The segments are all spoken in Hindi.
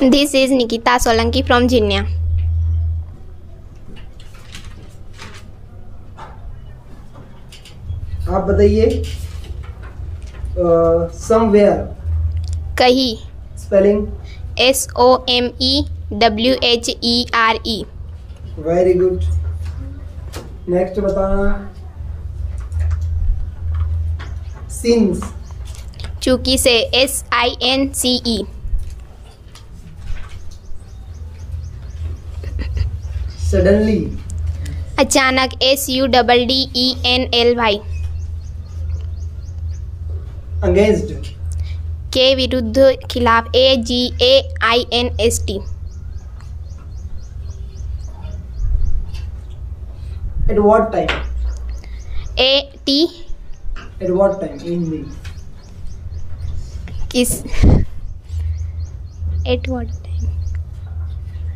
This is Nikita Solanki from Jinya आप बताइए समवेयर कही। Spelling S O M E W H E R E very good next बताना। सिंस चूँकि से S I N C E suddenly अचानक S U double D E N L Y. Against के विरुद्ध खिलाफ A G A I N S T. At what time A T at what time in Hindi किस? At what time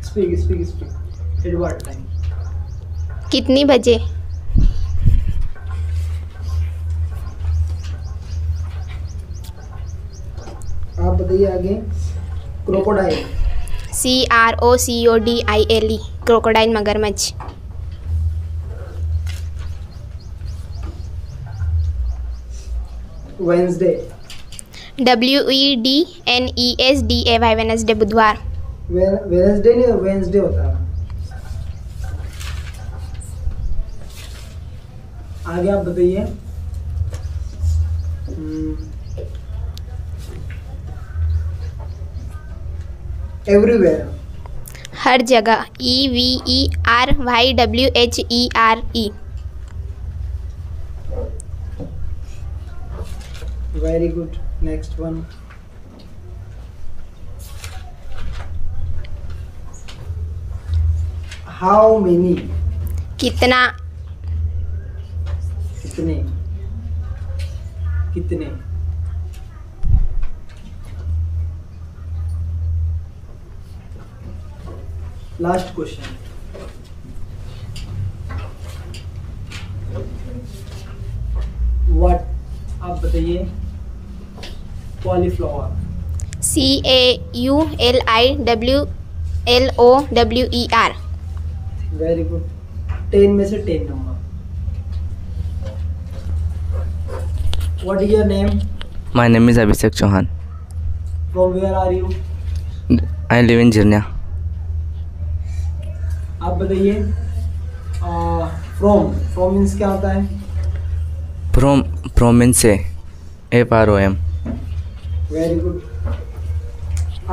speak speak what time कितनी बजे? आप बताइए आगे। Crocodile. C R O C O D I L E crocodile मगरमच्छ। Wednesday W E D N E S D A Y Wednesday बुधवार। वेंसडे नहीं वेंसडे होता है। आगे आप बताइए। एवरीवेयर हर जगह। E V E R Y W H E R E very good next one how many कितना? कितने? कितने? लास्ट क्वेश्चन व्हाट आप बताइए? Cauliflower C A U L I W L O W E R very good ten में से ten number what is your name My name is Abhishek Chauhan. From where are you I live in Jirnia. आप बताइए फ्रॉम फ्रॉम मीन्स क्या होता है From province से F R O M. Very good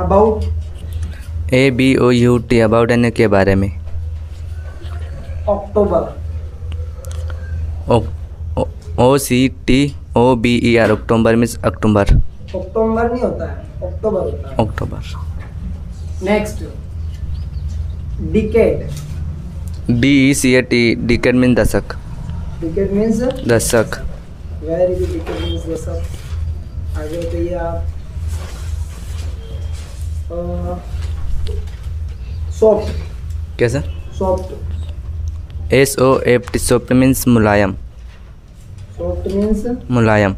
about A B O U T about अन्य के बारे में October O O C O B E R October means October. October नहीं होता है अक्टूबर होता है। October. Next decade D E C A T decade mean दशक। डिकेड मीन्स दशक। वेरी गुड डिकेड मीन्स दशक। आगे बताइए आप। सॉफ्ट कैसा soft S O F T soft means मुलायम। सॉफ्ट मीन्स मुलायम।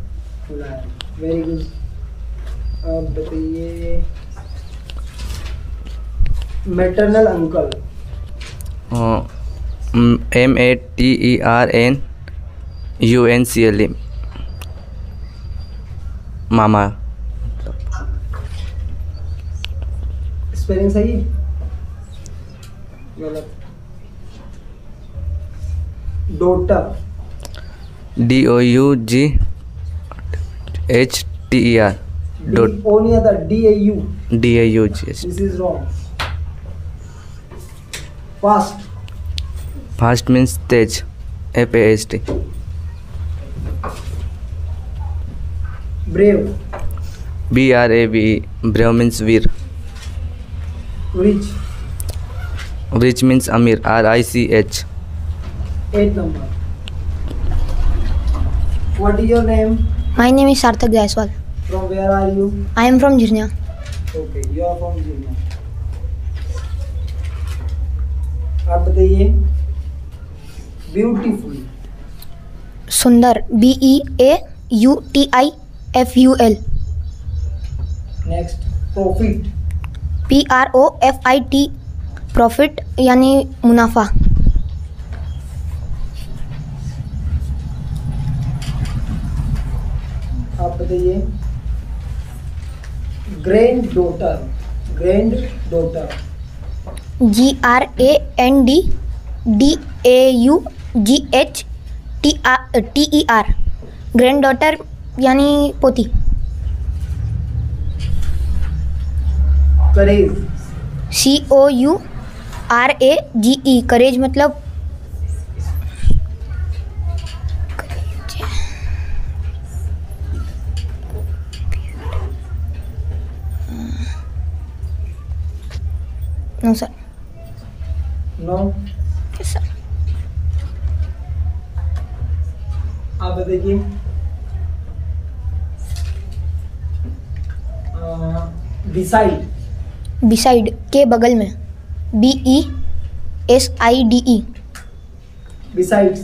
वेरी गुड अब बताइए। Maternal uncle M A T E R N U N C L E mama. Spelling सही? है? गलत। Daughter D O U G H T E R dot D A U D A U G H fast fast means Tej F A S T brave B R A B brave means Veer rich rich means अमीर R I C H eight number what is your name My name is Sarthak Jaiswal. From where are you I am from Jirnia. Okay you are from Jinna आप बताइए beautiful Sundar. B E A U T I F U L. Next profit P R O F I T profit यानी मुनाफा आप बताइए। Granddaughter granddaughter G R A N D D A U G H T E R E R grand daughter यानी पोती। Courage C O U R A G E courage मतलब नो सर? नो सर आप बताइए। डिसाइड बिसाइड के बगल में। B E S I D E besides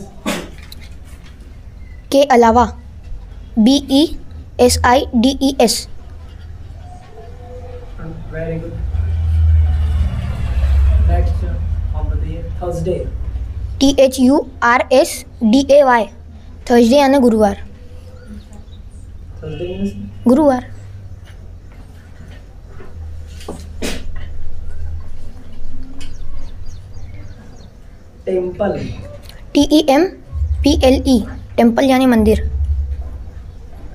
के अलावा B E S I D E S very good next आप T H U R S D A Y Thursday यानी गुरुवार. गुरुवार. Temple T E M P L E temple यानी मंदिर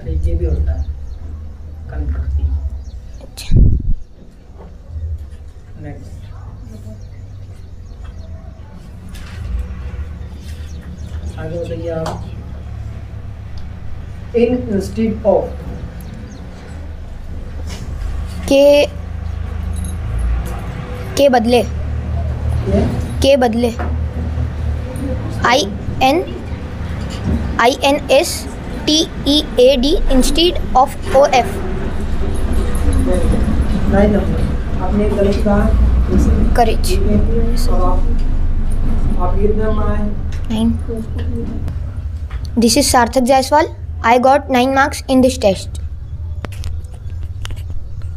अरे ये भी होता है कनपट्टी नेक्स्ट आगे बताइए आप। इन इंस्टीड ऑफ़ के के बदले। के बदले। I N I N S T E A D instead of O F आपने गलत कहा। करेज आप कितने आए nine this is Sarthak Jaiswal I got nine marks in this test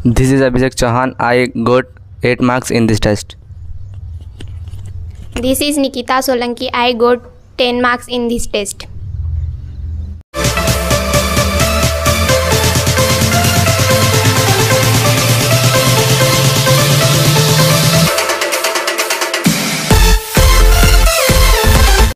This is Abhishek Chauhan. I got 8 marks in this test. This is Nikita Solanki. I got 10 marks in this test.